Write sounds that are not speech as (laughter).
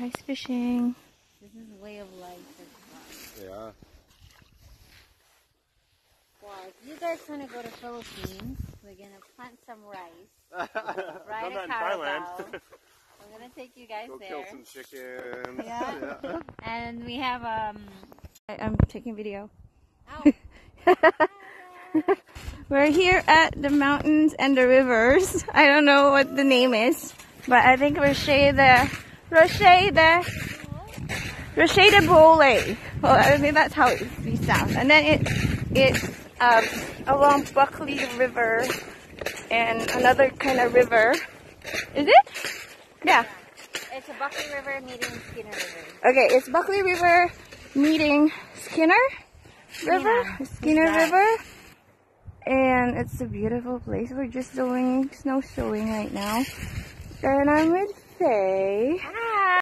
Nice fishing. This is way of life. Yeah. Wow, if you guys want to go to Philippines, we're gonna plant some rice. (laughs) Ride Done that a in caravel. (laughs) Thailand. I'm gonna take you guys Go there. kill some chickens. (laughs) Yeah. And we have um. I, I'm taking video. Oh, We're here at the mountains and the rivers. I don't know what the name is, but I think Rocher de Rocher de Rocher de Bole. Well, I think that's how it be sounds. And then it it's um, along Bulkley River and another kind of river. Is it? Yeah. it's a Bulkley River meeting Skeena River. Okay, it's Bulkley River meeting Skeena River, Yeah, Skeena. River, and it's a beautiful place. We're just doing snow showing right now, and with Faye. Hi.